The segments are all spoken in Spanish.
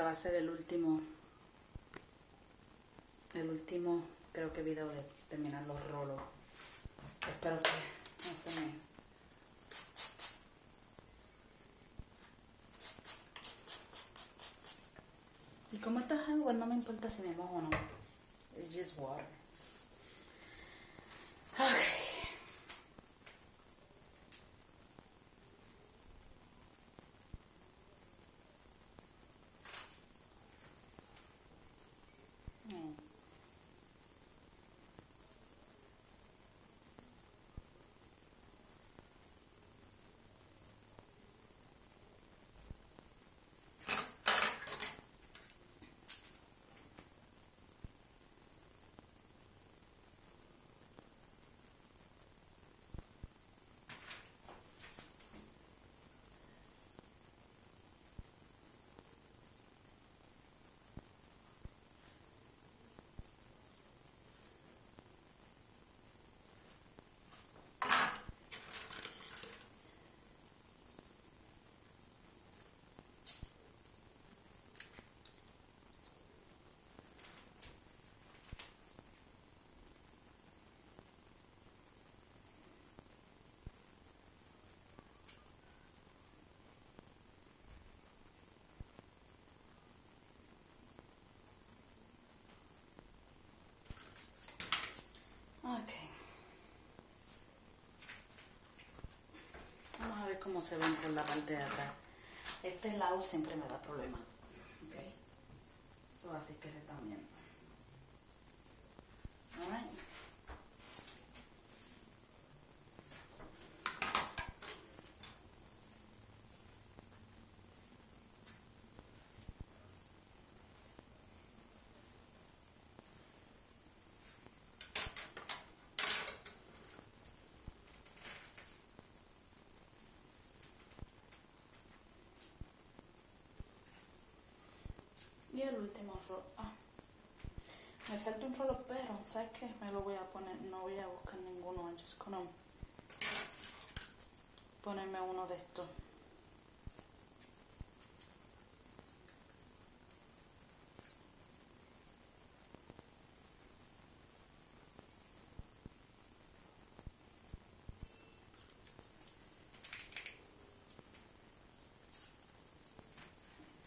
este va a ser el último, el último, creo que video de terminar los rolos. Espero que no se me... Y como estas aguas no me importa si me mojo o no. It's just water. Okay. Mm. Ok. Vamos a ver cómo se ven por la parte de atrás. Este lado siempre me da problemas. Ok. So, así que se también. Alright. Y el último rolo. Ah. Me falta un rolo, pero ¿sabes qué? Me lo voy a poner. No voy a buscar ninguno. I'm just gonna ponerme uno de estos.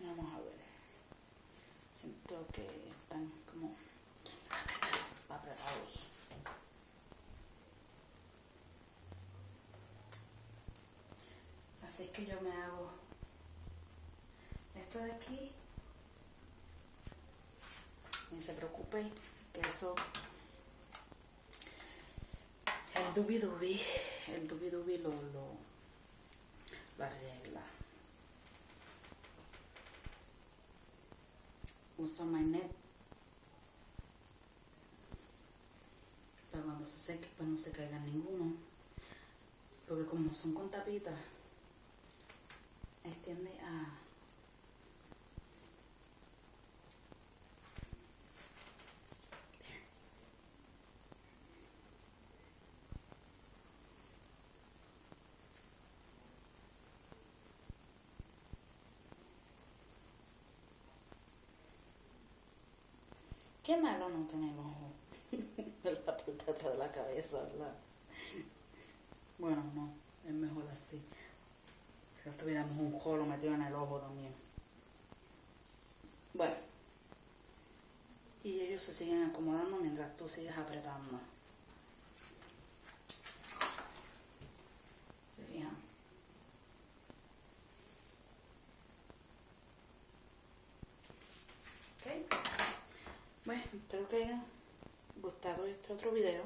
Vamos a ver. Siento que están como apretados. Así que yo me hago esto de aquí. Ni se preocupe que eso el dubi dubi, el dubi dubi lo, lo, lo arregla. Usa magnet para cuando se seque pues no se caiga ninguno. Porque como son con tapitas extiende a Qué malo no tenemos en la parte atrás de la cabeza, ¿verdad? Bueno, no, es mejor así. Que tuviéramos un jolo metido en el ojo también. Bueno. Y ellos se siguen acomodando mientras tú sigues apretando. ¿Se fijan? Ok. Bueno, espero que haya este otro video.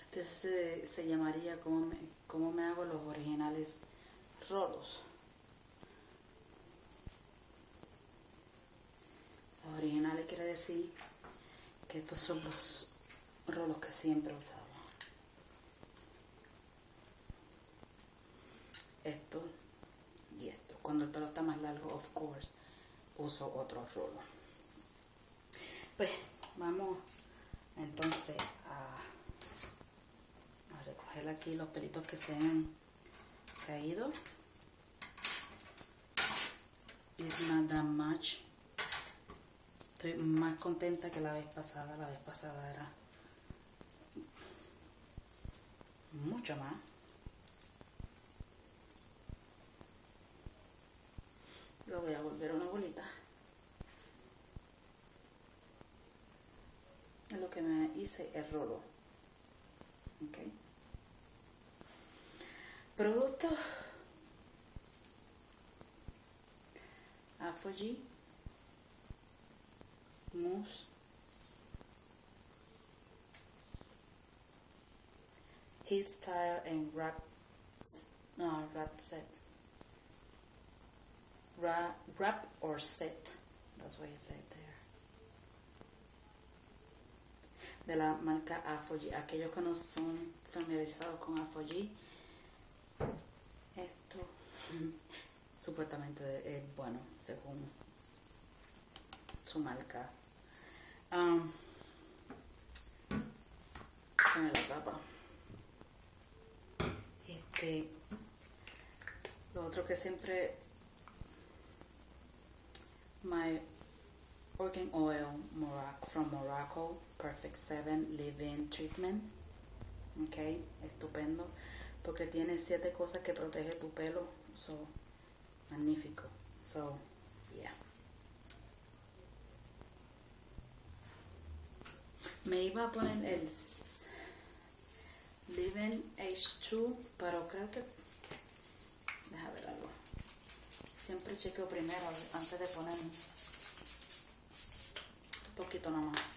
Este se, se llamaría como me, cómo me hago los originales rolos. Los originales quiere decir que estos son los rolos que siempre he usado. Esto y esto. Cuando el pelo está más largo, of course, uso otro rolo. Pues vamos entonces a ver aquí los pelitos que se han caído. It's not that much. Estoy más contenta que la vez pasada. La vez pasada era mucho más. dice es Rodó. ¿Okay? Productos Afogy, Mousse, His Style and wrap. no, wrap Set. Wrap or Set, that's what he said there. De la marca Afoji aquellos que no son familiarizados con Afoji esto supuestamente es bueno según su marca. Um, la tapa. Este lo otro que siempre my organ oil Morocco, from Morocco Perfect 7 Leave-In Treatment. Ok estupendo porque tiene siete cosas que protege tu pelo so magnífico so yeah. Me iba a poner el Living H2 pero creo que deja ver algo. Siempre chequeo primero antes de poner un poquito nada más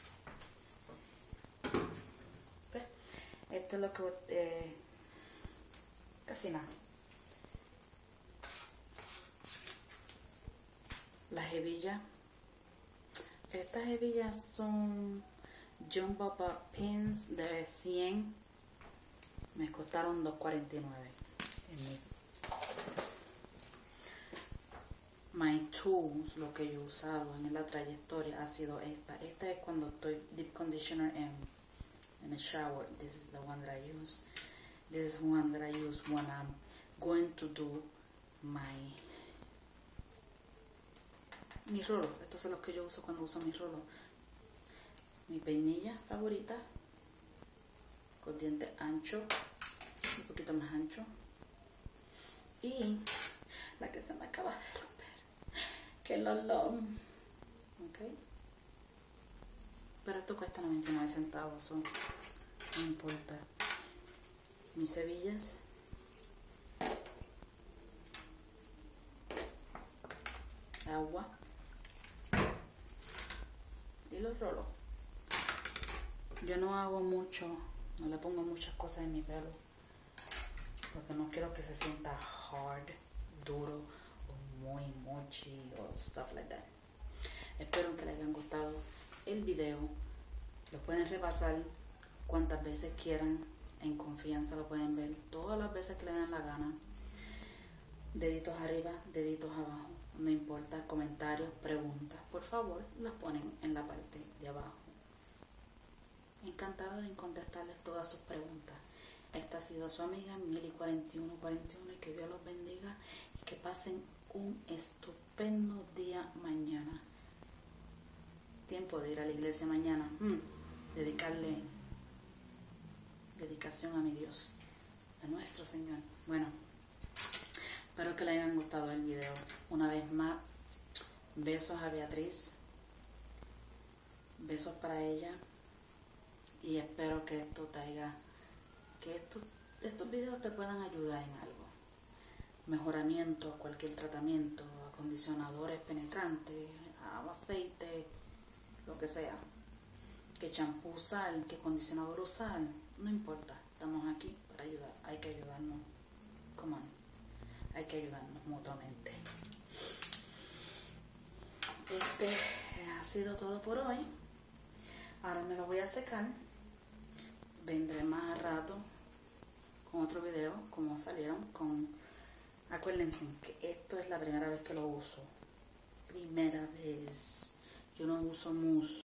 esto es lo que eh, casi nada. Las hebillas estas hebillas son Jumbo Pins de 100 me costaron 2.49 My tools, lo que yo he usado en la trayectoria ha sido esta. Esta es cuando estoy deep conditioner en, en el shower. This is the one that I use. This is one that I use when I'm going to do my mi rolo. Estos son los que yo uso cuando uso mi rolo. Mi peinilla favorita con diente ancho, un poquito más ancho. Y la que se me acaba de que es la Ok. Pero esto cuesta 99 centavos, no importa. Mis cebillas. Agua. Y los rolos. Yo no hago mucho, no le pongo muchas cosas en mi pelo. Porque no quiero que se sienta hard, duro, muy mochi o stuff like that. Espero que les haya gustado el video. Lo pueden repasar cuantas veces quieran. En confianza lo pueden ver todas las veces que le den la gana. Deditos arriba, deditos abajo. No importa, comentarios, preguntas. Por favor, las ponen en la parte de abajo. Encantado de contestarles todas sus preguntas. Esta ha sido su amiga Mili4141 y que Dios los bendiga y que pasen un estupendo día mañana. Tiempo de ir a la iglesia mañana. Mm, dedicarle dedicación a mi Dios, a nuestro Señor. Bueno, espero que le hayan gustado el video. Una vez más, besos a Beatriz. Besos para ella. Y espero que esto te haya, que estos, estos videos te puedan ayudar en algo. Mejoramiento, cualquier tratamiento, acondicionadores penetrantes, aceite, lo que sea. Que champú usar, que acondicionador usar, no importa, estamos aquí para ayudar, hay que ayudarnos, come hay que ayudarnos mutuamente. Este ha sido todo por hoy. Ahora me lo voy a secar. Vendré más a rato con otro video, como salieron, con... Acuérdense que esto es la primera vez que lo uso. Primera vez. Yo no uso mousse.